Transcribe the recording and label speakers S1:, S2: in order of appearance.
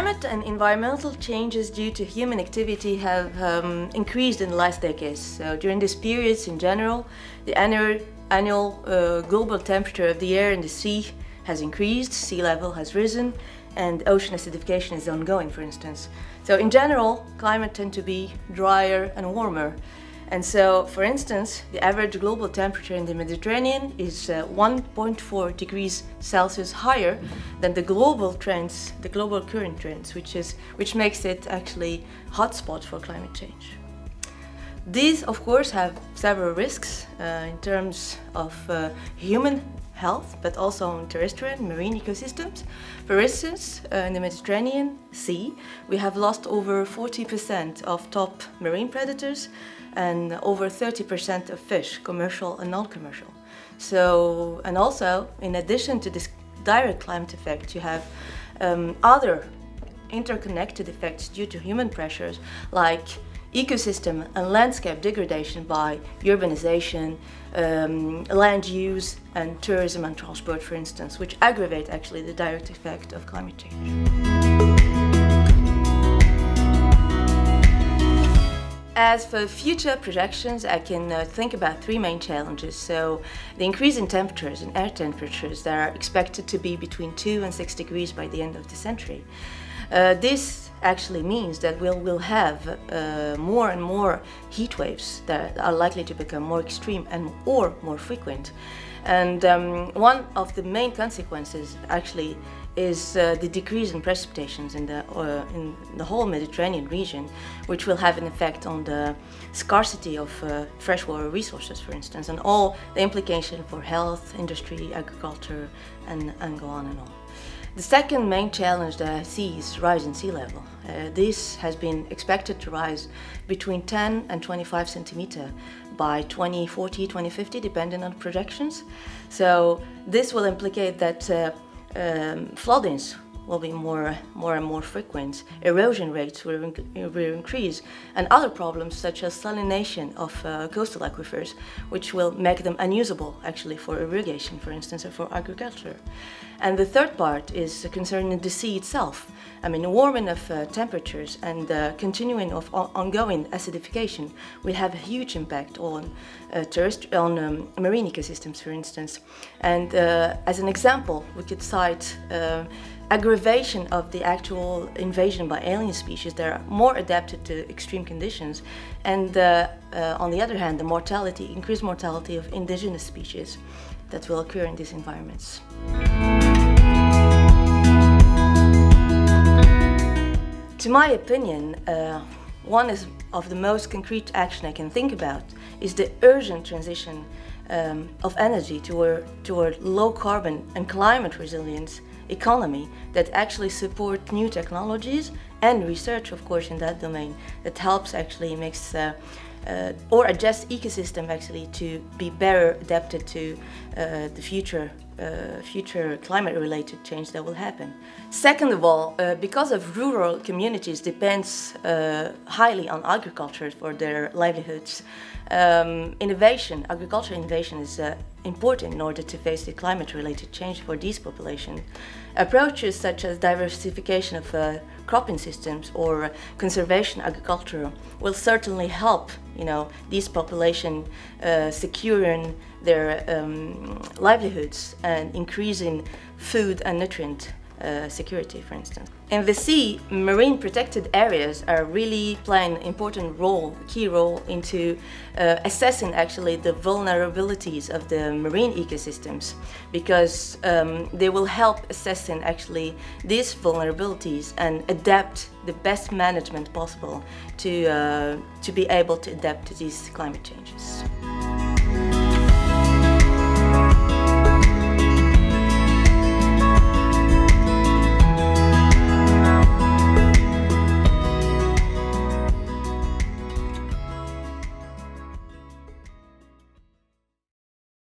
S1: Climate and environmental changes due to human activity have um, increased in the last decades. So during these periods in general, the annual, annual uh, global temperature of the air and the sea has increased, sea level has risen, and ocean acidification is ongoing, for instance. So in general, climate tend to be drier and warmer. And so, for instance, the average global temperature in the Mediterranean is uh, 1.4 degrees Celsius higher than the global trends, the global current trends, which is which makes it actually hotspot for climate change. These, of course, have several risks uh, in terms of uh, human health, but also on terrestrial and marine ecosystems. For instance, uh, in the Mediterranean Sea, we have lost over 40% of top marine predators and over 30% of fish, commercial and non-commercial. So, and also, in addition to this direct climate effect, you have um, other interconnected effects due to human pressures like ecosystem and landscape degradation by urbanization, um, land use and tourism and transport for instance, which aggravate actually the direct effect of climate change. As for future projections, I can uh, think about three main challenges. So, the increase in temperatures and air temperatures that are expected to be between 2 and 6 degrees by the end of the century. Uh, this actually means that we'll, we'll have uh, more and more heat waves that are likely to become more extreme and or more frequent. And um, one of the main consequences actually is uh, the decrease in precipitations in the, uh, in the whole Mediterranean region, which will have an effect on the scarcity of uh, freshwater resources, for instance, and all the implication for health, industry, agriculture, and, and go on and on. The second main challenge that I see is rise in sea level. Uh, this has been expected to rise between 10 and 25 centimeter by 2040, 2050, depending on projections. So this will implicate that uh, um, floodings will be more, more and more frequent. Erosion rates will, will increase, and other problems such as salination of uh, coastal aquifers, which will make them unusable actually for irrigation, for instance, or for agriculture. And the third part is concerning the sea itself. I mean, warming of uh, temperatures and uh, continuing of ongoing acidification will have a huge impact on uh, on um, marine ecosystems, for instance. And uh, as an example, we could cite uh, aggravation of the actual invasion by alien species that are more adapted to extreme conditions, and uh, uh, on the other hand, the mortality, increased mortality of indigenous species that will occur in these environments. To my opinion, uh, one is of the most concrete action I can think about is the urgent transition um, of energy toward, toward low carbon and climate resilience economy that actually support new technologies and research, of course, in that domain that helps actually makes uh, uh, or adjust ecosystem actually to be better adapted to uh, the future uh, future climate related change that will happen. Second of all, uh, because of rural communities depends uh, highly on agriculture for their livelihoods, um, innovation, agricultural innovation is uh, important in order to face the climate related change for these populations. Approaches such as diversification of uh, cropping systems or conservation agriculture will certainly help you know these population uh, securing their um, livelihoods and increasing food and nutrient uh, security, for instance. In the sea, marine protected areas are really playing an important role, key role into uh, assessing actually the vulnerabilities of the marine ecosystems because um, they will help assessing actually these vulnerabilities and adapt the best management possible to, uh, to be able to adapt to these climate changes.